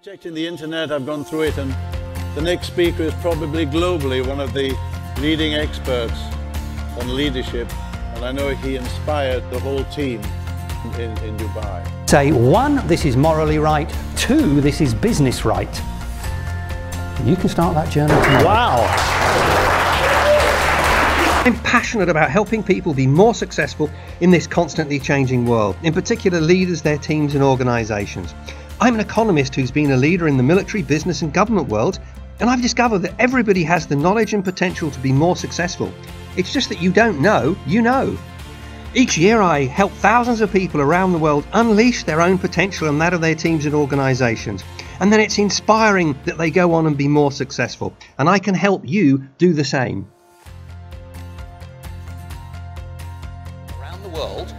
I've checked in the internet, I've gone through it, and the next speaker is probably globally one of the leading experts on leadership, and I know he inspired the whole team in, in Dubai. Say, one, this is morally right, two, this is business right. You can start that journey tomorrow. Wow! I'm passionate about helping people be more successful in this constantly changing world, in particular leaders, their teams, and organisations. I'm an economist who's been a leader in the military, business, and government world, and I've discovered that everybody has the knowledge and potential to be more successful. It's just that you don't know, you know. Each year, I help thousands of people around the world unleash their own potential and that of their teams and organisations. And then it's inspiring that they go on and be more successful. And I can help you do the same. Around the world,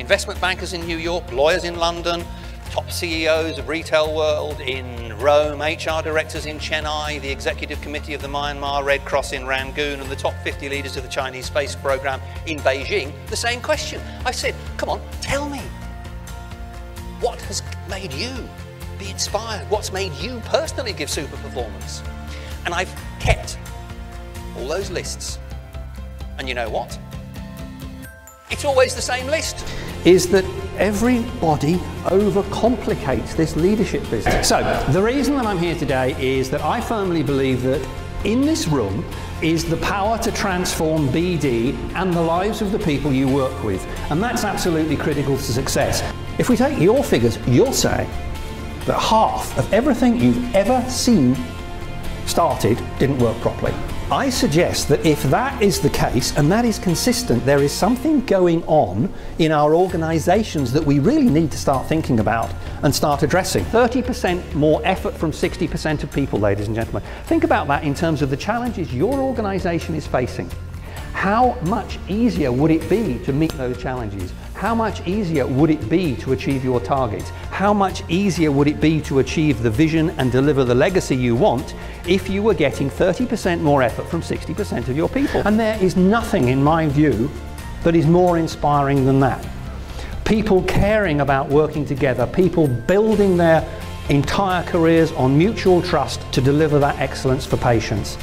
investment bankers in New York, lawyers in London, top CEOs of retail world in Rome, HR directors in Chennai, the executive committee of the Myanmar Red Cross in Rangoon, and the top 50 leaders of the Chinese space program in Beijing, the same question. I said, come on, tell me, what has made you be inspired? What's made you personally give super performance? And I've kept all those lists. And you know what? It's always the same list. Is that everybody overcomplicates this leadership business. So, the reason that I'm here today is that I firmly believe that in this room is the power to transform BD and the lives of the people you work with. And that's absolutely critical to success. If we take your figures, you'll say that half of everything you've ever seen started didn't work properly. I suggest that if that is the case and that is consistent, there is something going on in our organisations that we really need to start thinking about and start addressing. 30% more effort from 60% of people, ladies and gentlemen. Think about that in terms of the challenges your organisation is facing. How much easier would it be to meet those challenges? How much easier would it be to achieve your targets? How much easier would it be to achieve the vision and deliver the legacy you want if you were getting 30% more effort from 60% of your people? And there is nothing, in my view, that is more inspiring than that. People caring about working together, people building their entire careers on mutual trust to deliver that excellence for patients.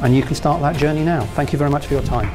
And you can start that journey now. Thank you very much for your time.